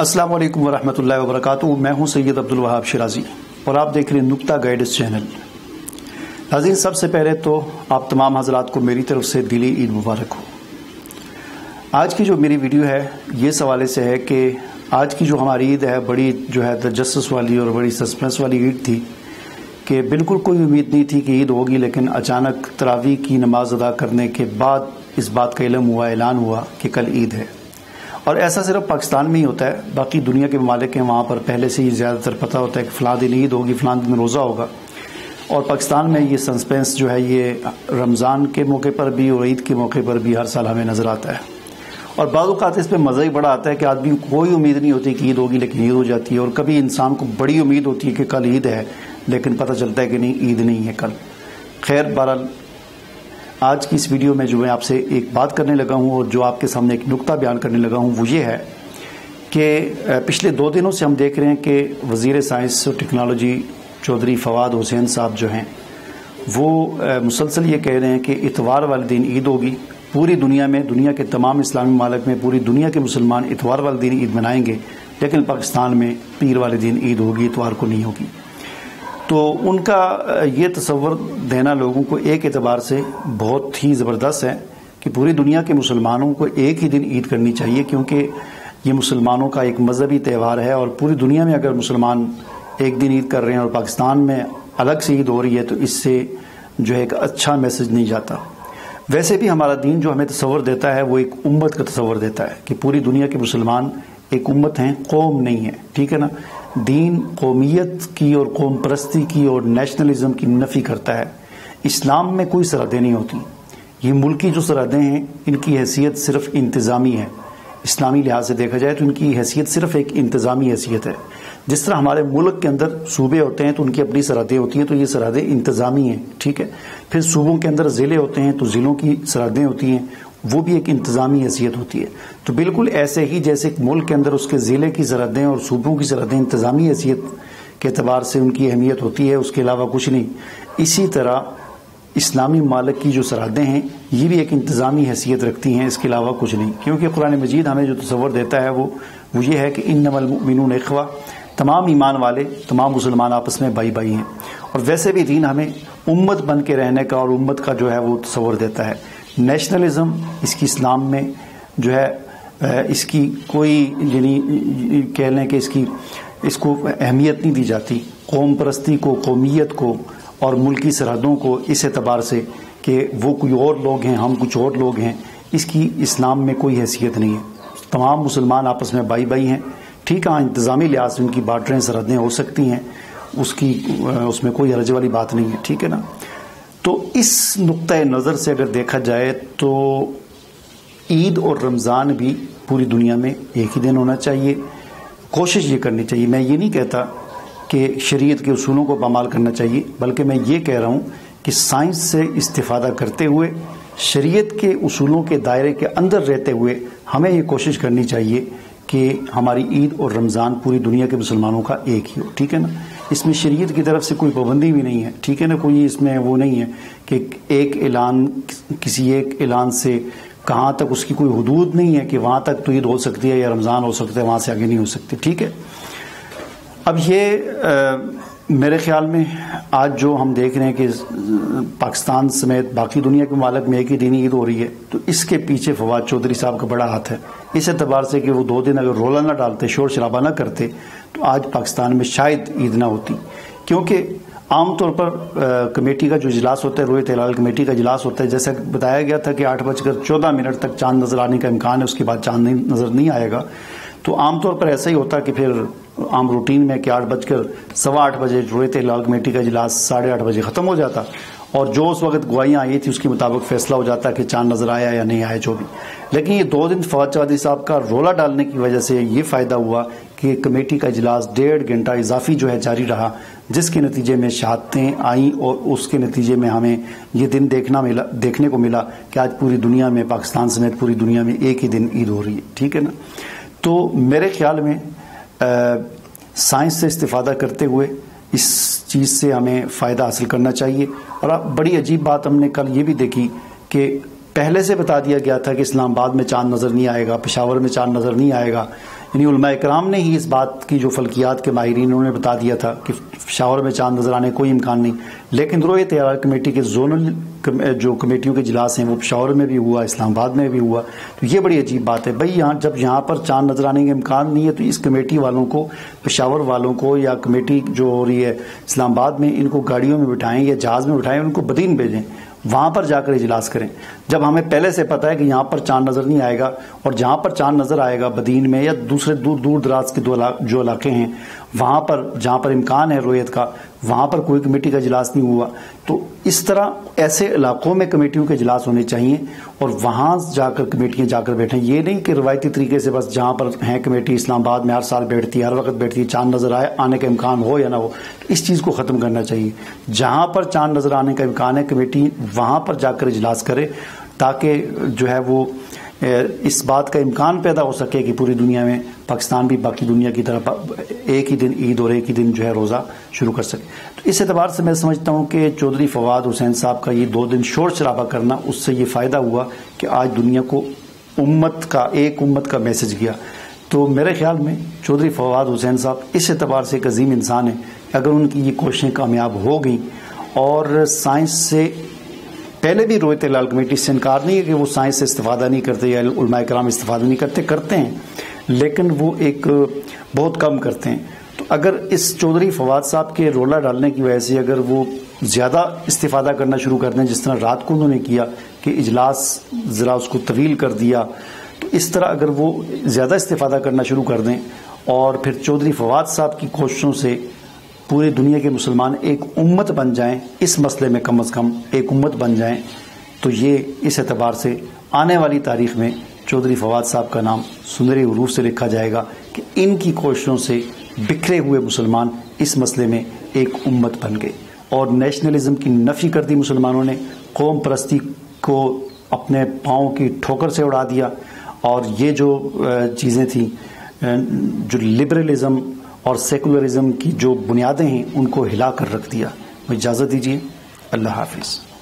अस्सलाम वालेकुम वरहमतुल्लाहि वबरकातुहू। मैं हूँ सैयद अब्दुल वहाब शिराजी और आप देख रहे हैं नुक्ता गाइडेंस चैनल। नाजीन सबसे पहले तो आप तमाम हजरात को मेरी तरफ़ से दिली ईद मुबारक हो। आज की जो मेरी वीडियो है, ये सवाले से है कि आज की जो हमारी ईद है, बड़ी जो है तजस वाली और बड़ी सस्पेंस वाली ईद थी कि बिल्कुल कोई उम्मीद नहीं थी कि ईद होगी, लेकिन अचानक तरावी की नमाज़ अदा करने के बाद इस बात का इलम हुआ, ऐलान हुआ कि कल ईद है। और ऐसा सिर्फ़ पाकिस्तान में ही होता है, बाकी दुनिया के ममालिक हैं वहाँ पर पहले से ही ज़्यादातर पता होता है कि फ़लाँ दिन ईद होगी, फ़लाँ दिन रोज़ा होगा। और पाकिस्तान में ये सस्पेंस जो है, ये रमज़ान के मौके पर भी और ईद के मौके पर भी हर साल हमें नज़र आता है। और बाद इस पर मज़ा ही बड़ा आता है कि आदमी को कोई उम्मीद नहीं होती कि ईद होगी, लेकिन ईद हो जाती है। और कभी इंसान को बड़ी उम्मीद होती है कि कल ईद है, लेकिन पता चलता है कि नहीं, ईद नहीं है कल। खैर, बहरहाल आज की इस वीडियो में जो मैं आपसे एक बात करने लगा हूँ और जो आपके सामने एक नुक्ता बयान करने लगा हूँ, वो ये है कि पिछले दो दिनों से हम देख रहे हैं कि वज़ीर साइंस और टेक्नोलॉजी चौधरी फवाद हुसैन साहब जो हैं, वो मुसलसल ये कह रहे हैं कि इतवार वाले दिन ईद होगी। पूरी दुनिया में, दुनिया के तमाम इस्लामी मालक में, पूरी दुनिया के मुसलमान इतवार वाले दिन ईद मनाएँगे, लेकिन पाकिस्तान में पीर वाले दिन ईद होगी, इतवार को नहीं होगी। तो उनका ये तस्वर देना लोगों को एक एतबार से बहुत ही ज़बरदस्त है कि पूरी दुनिया के मुसलमानों को एक ही दिन ईद करनी चाहिए, क्योंकि ये मुसलमानों का एक मजहबी त्यौहार है और पूरी दुनिया में अगर मुसलमान एक दिन ईद कर रहे हैं और पाकिस्तान में अलग से ईद हो रही है तो इससे जो है एक अच्छा मैसेज नहीं जाता। वैसे भी हमारा दीन जो हमें तस्वर देता है, वो एक उम्मत का तस्वर देता है कि पूरी दुनिया के मुसलमान एक उम्मत हैं, कौम नहीं है, ठीक है ना? दीन कौमियत की और कौम परस्ती की और नेशनलिज्म की नफ़ी करता है। इस्लाम में कोई सरहदें नहीं होती। ये मुल्की जो सरहदें हैं, इनकी हैसियत सिर्फ़ इंतज़ामी है। इस्लामी लिहाज से देखा जाए तो इनकी हैसियत सिर्फ़ एक इंतज़ामी हैसियत है। जिस तरह हमारे मुल्क के अंदर सूबे होते हैं तो उनकी अपनी सरहदें होती हैं तो ये सरहदें इंतज़ामी हैं, ठीक है? फिर सूबों के अंदर ज़िले होते हैं तो ज़िलों की सरहदें होती हैं। वो भी एक इंतज़ामी हैसियत होती है। तो बिल्कुल ऐसे ही जैसे एक मुल्क के अंदर उसके ज़िले की सरहदें और सूबों की सरहदें इंतज़ामी हैसियत के अतबार से उनकी अहमियत होती है, उसके अलावा कुछ नहीं। इसी तरह इस्लामी मालक की जो सरहदें हैं, ये भी एक इंतज़ामी हैसियत रखती हैं, इसके अलावा कुछ नहीं। क्योंकि कुरान मजीद हमें जो तस्वर देता है, वो वो ये है कि इन नमलमिन इखवा, तमाम ईमान वाले, तमाम मुसलमान आपस में भाई भाई हैं। और वैसे भी दीन हमें उम्मत बन के रहने का और उम्मत का जो है, वो तस्वर देता है। नेशनलिज्म इसकी इस्लाम में जो है इसकी कोई यानी, कह लें कि इसकी, इसको अहमियत नहीं दी जाती। कौम परस्ती को कौमियत को और मुल्की सरहदों को इस एतबार से कि वो कोई और लोग हैं, हम कुछ और लोग हैं, इसकी इस्लाम में कोई हैसियत नहीं है। तमाम मुसलमान आपस में भाई भाई हैं। ठीक हाँ इंतज़ामी लिहाज से उनकी बाटरें, सरहदें हो सकती हैं, उसकी उसमें कोई हरज वाली बात नहीं है। ठीक है ना? तो इस नुक़ नज़र से अगर देखा जाए तो ईद और रमज़ान भी पूरी दुनिया में एक ही दिन होना चाहिए। कोशिश ये करनी चाहिए। मैं ये नहीं कहता कि शरीयत के असूलों को पामाल करना चाहिए, बल्कि मैं ये कह रहा हूँ कि साइंस से इस्तेफादा करते हुए, शरीयत के असूलों के दायरे के अंदर रहते हुए हमें ये कोशिश करनी चाहिए कि हमारी ईद और रमज़ान पूरी दुनिया के मुसलमानों का एक ही हो। ठीक है ना? इसमें शरीयत की तरफ़ से कोई पाबंदी भी नहीं है। ठीक है ना कोई इसमें वो नहीं है कि एक ऐलान किसी एक ऐलान से कहाँ तक उसकी कोई हदूद नहीं है कि वहाँ तक तो ईद हो सकती है या रमज़ान हो सकता है वहाँ से आगे नहीं हो सकती। ठीक है? अब ये आ, मेरे ख्याल में आज जो हम देख रहे हैं कि पाकिस्तान समेत बाकी दुनिया के मालक में एक ही दिन ईद हो रही है तो इसके पीछे फवाद चौधरी साहब का बड़ा हाथ है। इस एतबार से कि वो दो दिन अगर रोला ना डालते, शोर शराबा ना करते तो आज पाकिस्तान में शायद ईद ना होती। क्योंकि आमतौर पर कमेटी का जो इजलास होता है रोहित हिलाल कमेटी का इजलास होता है, जैसे बताया गया था कि आठ बजकर चौदह मिनट तक चाँद नज़र आने का इम्कान है, उसके बाद चाँद नज़र नहीं आएगा। तो आमतौर पर ऐसा ही होता कि फिर आम रूटीन में कि आठ बजकर सवा आठ बजे रोहित लाल कमेटी का इजलास साढ़े आठ बजे खत्म हो जाता। और जो उस वक्त गवाहियाँ आई थी, उसके मुताबिक फैसला हो जाता कि चाँद नज़र आया या नहीं आया, जो भी। लेकिन ये दो दिन फवाद चौधरी साहब का रोला डालने की वजह से ये फ़ायदा हुआ कि कमेटी का इजलास डेढ़ घंटा इजाफी जो है जारी रहा, जिसके नतीजे में शहादतें आई और उसके नतीजे में हमें ये दिन देखना मिला, देखने को मिला कि आज पूरी दुनिया में, पाकिस्तान समेत पूरी दुनिया में एक ही दिन ईद हो रही है। ठीक है ना? तो मेरे ख्याल में साइंस से इस्तेफादा करते हुए इस चीज़ से हमें फ़ायदा हासिल करना चाहिए। और अब बड़ी अजीब बात हमने कल ये भी देखी कि पहले से बता दिया गया था कि इस्लामाबाद में चाँद नज़र नहीं आएगा, पिशावर में चाँद नज़र नहीं आएगा। यानी कराम ने ही इस बात की जो फल्कियात के माहरीन उन्होंने बता दिया था कि शावर में चाँद नज़र आने कोई इम्कान नहीं। लेकिन रोए तैयार कमेटी के जोनल जो कमेटियों के इजलास हैं, वो पेशावर में भी हुआ, इस्लामाबाद में भी हुआ। तो ये बड़ी अजीब बात है। भाई, यहाँ जब यहाँ पर चाँद नज़र आने का इम्कान नहीं है तो इस कमेटी वालों को पेशावर वालों को या कमेटी जो हो रही है, इस्लामाबाद में इनको गाड़ियों में बिठाएँ या जहाज़ में बिठाएँ उनको बदीन भेजें। वहाँ पर जाकर इजलास करें। जब हमें पहले से पता है कि यहाँ पर चाँद नज़र नहीं आएगा, और जहाँ पर चाँद नज़र आएगा बदीन में या दूसरे दूर दूर दराज के जो इलाके हैं, वहाँ पर, जहाँ पर इम्कान है रोयत का, वहाँ पर कोई कमेटी का इजलास नहीं हुआ। तो इस तरह ऐसे इलाकों में कमेटियों के इजलास होने चाहिए और वहाँ जाकर कमेटियाँ जाकर बैठे। ये नहीं कि रिवायती तरीके से बस जहाँ पर है कमेटी, इस्लामाबाद में हर साल बैठती है, हर वक्त बैठती है, चाँद नज़र आए, आने का इम्कान हो या ना हो, इस चीज़ को खत्म करना चाहिए। जहाँ पर चाँद नज़र आने का इम्कान है, कमेटी वहाँ पर जाकर इजलास करे ताकि जो है वो इस बात का इम्कान पैदा हो सके कि पूरी दुनिया में पाकिस्तान भी बाकी दुनिया की तरह एक ही दिन ईद और एक ही दिन जो है रोज़ा शुरू कर सके। तो इस एतबार से मैं समझता हूँ कि चौधरी फवाद हुसैन साहब का ये दो दिन शोर शराबा करना, उससे ये फ़ायदा हुआ कि आज दुनिया को उम्मत का, एक उम्मत का मैसेज गया। तो मेरे ख्याल में चौधरी फवाद हुसैन साहब इस एतबार से एक अजीम इंसान है। अगर उनकी ये कोशिशें कामयाब हो गई और साइंस से पहले भी रोहित लाल कमेटी से इनकार नहीं है कि वो साइंस से इस्तेफादा नहीं करते या कराम इस्तेफादा नहीं करते करते हैं, लेकिन वो एक बहुत कम करते हैं। तो अगर इस चौधरी फवाद साहब के रोला डालने की वजह से अगर वो ज़्यादा इस्तेफादा करना शुरू कर दें, जिस तरह रात को उन्होंने किया कि इजलास ज़रा उसको तवील कर दिया तो इस तरह अगर वो ज़्यादा इस्तेफादा करना शुरू कर दें और फिर चौधरी फवाद साहब की कोशिशों से पूरी दुनिया के मुसलमान एक उम्मत बन जाएँ, इस मसले में कम अज़ कम एक उम्मत बन जाएँ। तो ये इस एतबार से आने वाली तारीख में चौधरी फवाद साहब का नाम सुंदरी हरूफ से लिखा जाएगा कि इनकी कोशिशों से बिखरे हुए मुसलमान इस मसले में एक उम्मत बन गए। और नेशनलिज्म की नफी कर दी मुसलमानों ने, कौम परस्ती को अपने पाँव की ठोकर से उड़ा दिया। और ये जो चीज़ें थी जो लिबरलिज्म और सेकुलरिज्म की जो बुनियादें हैं, उनको हिला कर रख दिया। इजाज़त दीजिए। अल्लाह हाफिज़।